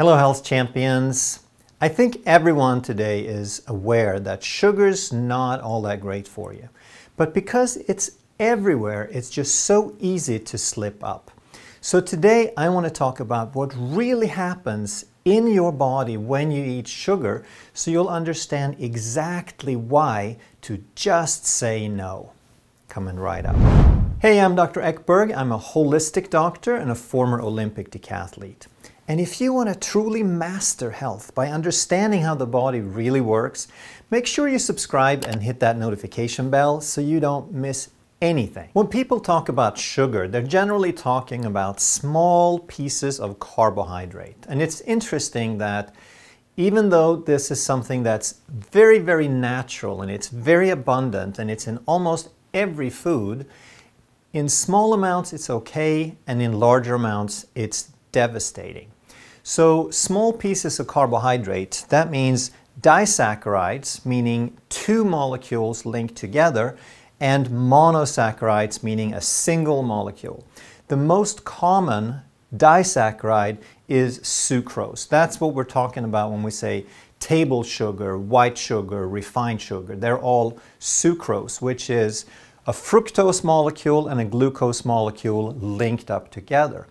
Hello, health champions. I think everyone today is aware that sugar's not all that great for you. But because it's everywhere, it's just so easy to slip up. So today I want to talk about what really happens in your body when you eat sugar so you'll understand exactly why to just say no. Coming right up. Hey, I'm Dr. Ekberg. I'm a holistic doctor and a former Olympic decathlete. And if you want to truly master health by understanding how the body really works, make sure you subscribe and hit that notification bell so you don't miss anything. When people talk about sugar, they're generally talking about small pieces of carbohydrate. And it's interesting that even though this is something that's very, very natural and it's very abundant and it's in almost every food, in small amounts it's okay and in larger amounts it's devastating. So small pieces of carbohydrate, that means disaccharides, meaning two molecules linked together, and monosaccharides, meaning a single molecule. The most common disaccharide is sucrose. That's what we're talking about when we say table sugar, white sugar, refined sugar. They're all sucrose, which is a fructose molecule and a glucose molecule linked up together.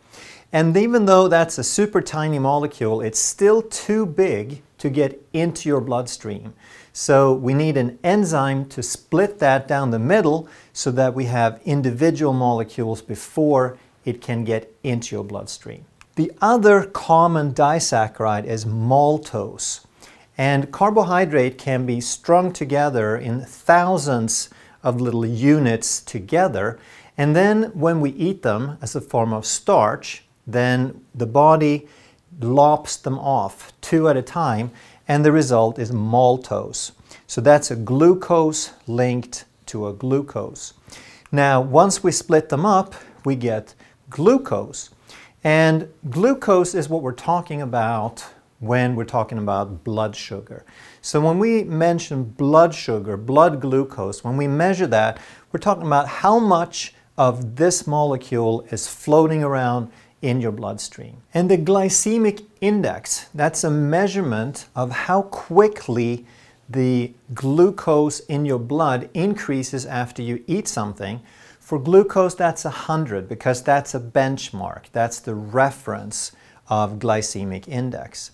And even though that's a super tiny molecule, it's still too big to get into your bloodstream. So we need an enzyme to split that down the middle so that we have individual molecules before it can get into your bloodstream. The other common disaccharide is maltose. And carbohydrate can be strung together in thousands of little units together. And then when we eat them as a form of starch, then the body lops them off two at a time and the result is maltose. So that's a glucose linked to a glucose. Now once we split them up we get glucose and glucose is what we're talking about when we're talking about blood sugar. So when we mention blood sugar, blood glucose, when we measure that, we're talking about how much of this molecule is floating around in your bloodstream. And the glycemic index, that's a measurement of how quickly the glucose in your blood increases after you eat something. For glucose, that's 100 because that's a benchmark. That's the reference of glycemic index.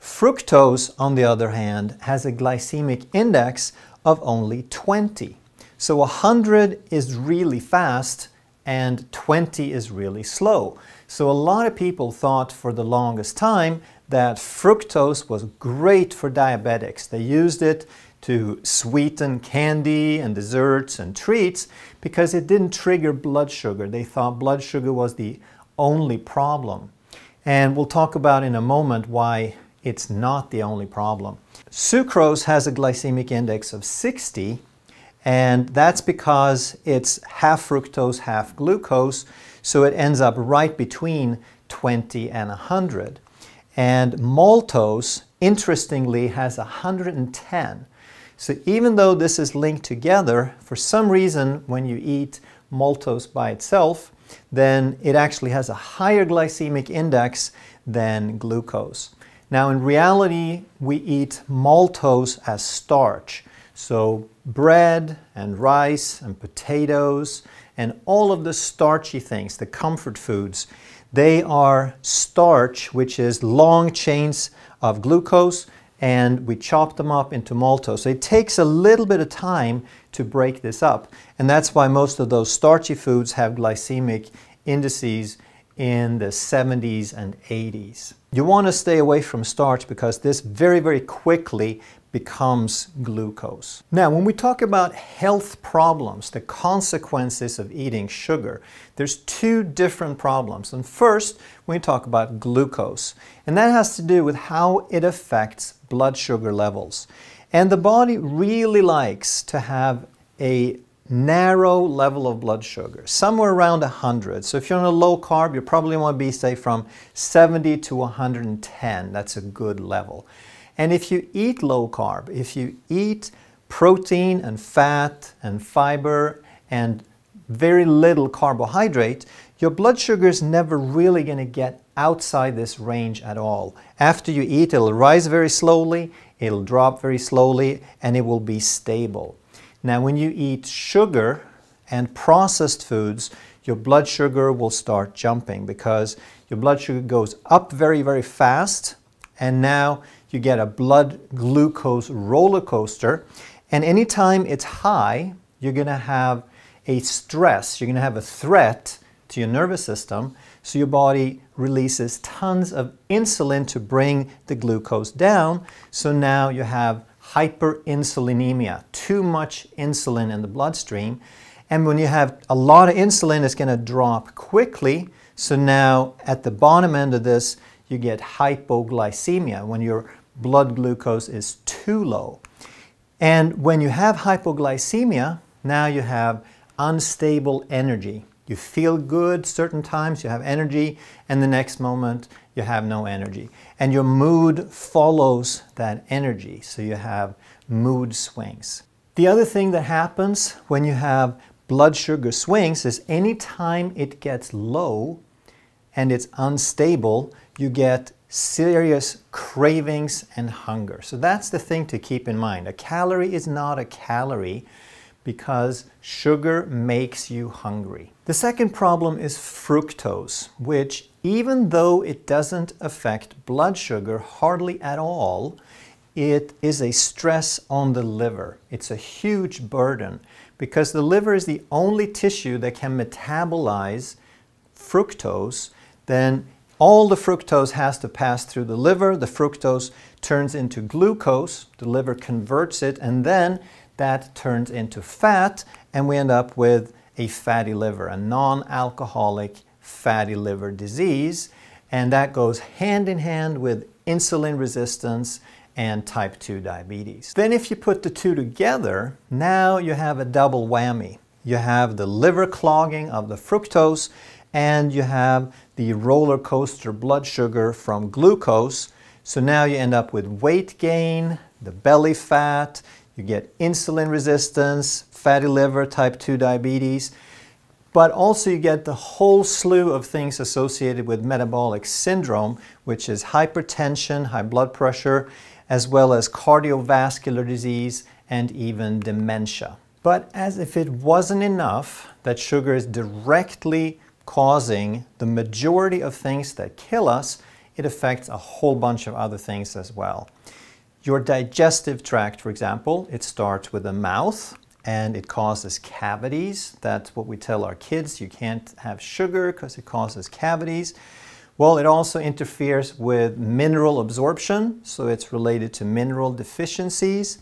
Fructose, on the other hand, has a glycemic index of only 20. So 100 is really fast and 20 is really slow. So a lot of people thought for the longest time that fructose was great for diabetics. They used it to sweeten candy and desserts and treats because it didn't trigger blood sugar. They thought blood sugar was the only problem. And we'll talk about in a moment why it's not the only problem. Sucrose has a glycemic index of 60 and that's because it's half fructose, half glucose, so it ends up right between 20 and 100. And maltose, interestingly, has 110. So even though this is linked together, for some reason when you eat maltose by itself, then it actually has a higher glycemic index than glucose. Now in reality, we eat maltose as starch. So bread and rice and potatoes and all of the starchy things, the comfort foods, they are starch, which is long chains of glucose, and we chop them up into maltose. So it takes a little bit of time to break this up, and that's why most of those starchy foods have glycemic indices in the 70s and 80s. You want to stay away from starch because this very, very quickly becomes glucose. Now, when we talk about health problems, the consequences of eating sugar, there's two different problems. And first, we talk about glucose, and that has to do with how it affects blood sugar levels. And the body really likes to have a narrow level of blood sugar, somewhere around 100. So if you're on a low carb, you probably want to be, say, from 70 to 110. That's a good level. And if you eat low carb, if you eat protein and fat and fiber and very little carbohydrate, your blood sugar is never really going to get outside this range at all. After you eat, it'll rise very slowly, it'll drop very slowly, and it will be stable. Now, when you eat sugar and processed foods, your blood sugar will start jumping because your blood sugar goes up very, very fast, and now you get a blood glucose roller coaster. And anytime it's high, you're going to have a stress, you're going to have a threat to your nervous system, so your body releases tons of insulin to bring the glucose down. So now you have hyperinsulinemia, too much insulin in the bloodstream. And when you have a lot of insulin, it's going to drop quickly. So now at the bottom end of this, you get hypoglycemia when your blood glucose is too low. And when you have hypoglycemia, now you have unstable energy. You feel good certain times, you have energy, and the next moment you have no energy. And your mood follows that energy, so you have mood swings. The other thing that happens when you have blood sugar swings is anytime it gets low and it's unstable, you get serious cravings and hunger. So that's the thing to keep in mind. A calorie is not a calorie because sugar makes you hungry. The second problem is fructose, which even though it doesn't affect blood sugar hardly at all, it is a stress on the liver. It's a huge burden because the liver is the only tissue that can metabolize fructose, then all the fructose has to pass through the liver. The fructose turns into glucose, the liver converts it, and then that turns into fat, and we end up with a fatty liver, a non-alcoholic fatty liver disease, and that goes hand in hand with insulin resistance and type 2 diabetes. Then if you put the two together, now you have a double whammy. You have the liver clogging of the fructose and you have the roller coaster blood sugar from glucose. So now you end up with weight gain, the belly fat, you get insulin resistance, fatty liver, type 2 diabetes, but also you get the whole slew of things associated with metabolic syndrome, which is hypertension, high blood pressure, as well as cardiovascular disease and even dementia. But as if it wasn't enough that sugar is directly causing the majority of things that kill us, it affects a whole bunch of other things as well. Your digestive tract, for example, it starts with the mouth and it causes cavities. That's what we tell our kids. You can't have sugar because it causes cavities. Well, it also interferes with mineral absorption, so it's related to mineral deficiencies.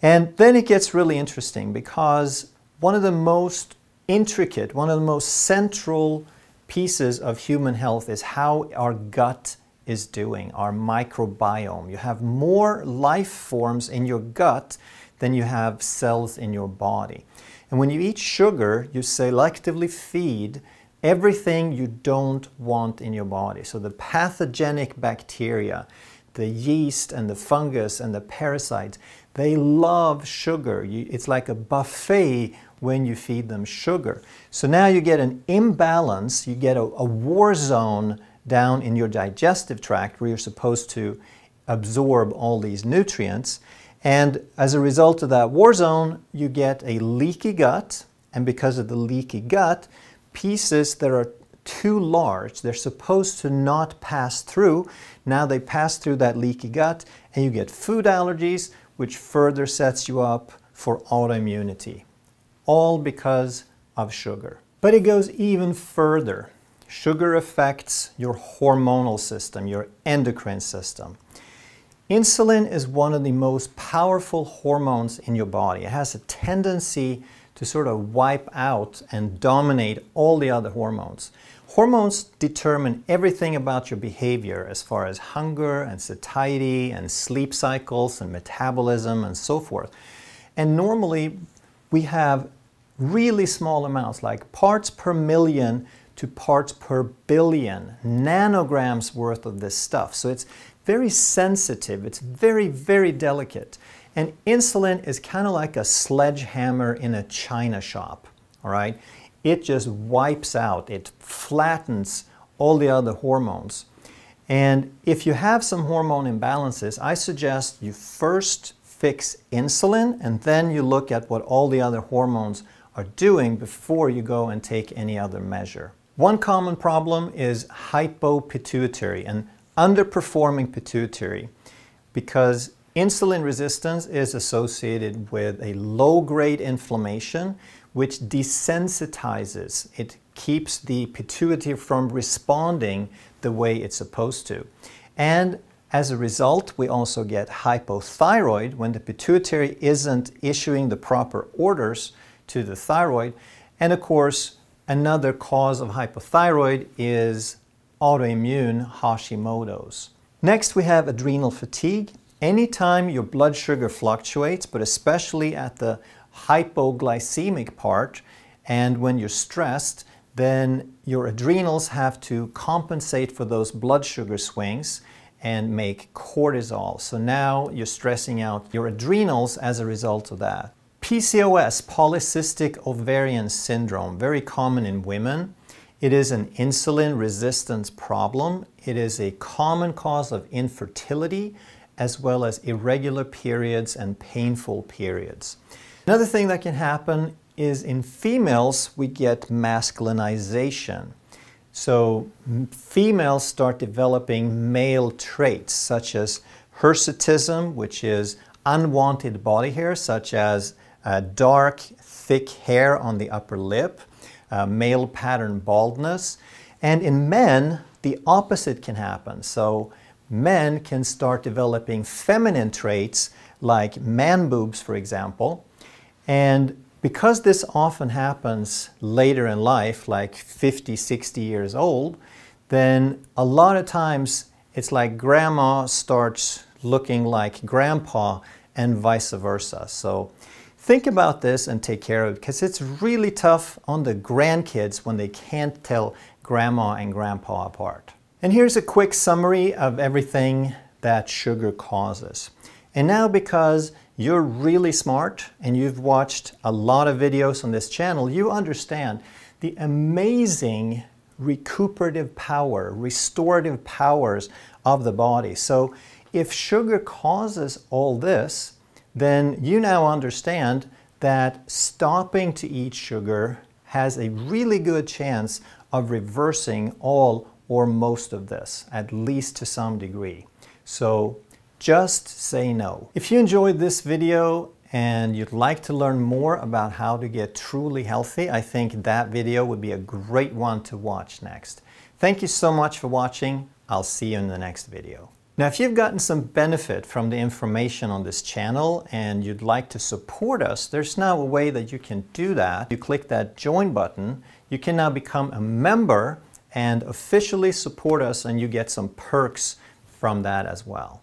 And then it gets really interesting because one of the most intricate, one of the most central pieces of human health is how our gut is doing, our microbiome. You have more life forms in your gut than you have cells in your body. And when you eat sugar, you selectively feed everything you don't want in your body. So the pathogenic bacteria, the yeast and the fungus and the parasites, they love sugar. it's like a buffet when you feed them sugar. So now you get an imbalance, you get a, a war zone down in your digestive tract where you're supposed to absorb all these nutrients. And as a result of that war zone, you get a leaky gut. And because of the leaky gut, pieces that are too large, they're supposed to not pass through. Now they pass through that leaky gut, and you get food allergies, which further sets you up for autoimmunity. All because of sugar. But it goes even further. Sugar affects your hormonal system, your endocrine system. Insulin is one of the most powerful hormones in your body. It has a tendency to sort of wipe out and dominate all the other hormones. Hormones determine everything about your behavior as far as hunger and satiety and sleep cycles and metabolism and so forth. And normally we have really small amounts, like parts per million to parts per billion, nanograms worth of this stuff. So it's very sensitive, it's very, very delicate. And insulin is kind of like a sledgehammer in a china shop, all right? it just wipes out, it flattens all the other hormones. And if you have some hormone imbalances, I suggest you first fix insulin and then you look at what all the other hormones are doing before you go and take any other measure. One common problem is hypopituitary, an underperforming pituitary, because insulin resistance is associated with a low-grade inflammation which desensitizes. It keeps the pituitary from responding the way it's supposed to. And as a result, we also get hypothyroid when the pituitary isn't issuing the proper orders to the thyroid. And of course, another cause of hypothyroid is autoimmune Hashimoto's. Next, we have adrenal fatigue. Anytime your blood sugar fluctuates, but especially at the hypoglycemic part, and when you're stressed, then your adrenals have to compensate for those blood sugar swings and make cortisol. So now you're stressing out your adrenals as a result of that. PCOS, polycystic ovarian syndrome, very common in women. It is an insulin resistance problem. It is a common cause of infertility as well as irregular periods and painful periods. Another thing that can happen is in females we get masculinization. So females start developing male traits such as hirsutism, which is unwanted body hair, such as uh, dark, thick hair on the upper lip, uh, male pattern baldness. And in men, the opposite can happen. So men can start developing feminine traits like man boobs, for example. And because this often happens later in life, like 50, 60 years old, then a lot of times it's like grandma starts looking like grandpa and vice versa. So think about this and take care of it because it's really tough on the grandkids when they can't tell grandma and grandpa apart. And here's a quick summary of everything that sugar causes. And now because you're really smart and you've watched a lot of videos on this channel, you understand the amazing recuperative power, restorative powers of the body. So if sugar causes all this, then you now understand that stopping to eat sugar has a really good chance of reversing all or most of this, at least to some degree. So just say no. If you enjoyed this video and you'd like to learn more about how to get truly healthy, I think that video would be a great one to watch next. Thank you so much for watching. I'll see you in the next video. Now, if you've gotten some benefit from the information on this channel and you'd like to support us, there's now a way that you can do that. You click that join button, you can now become a member and officially support us and you get some perks from that as well.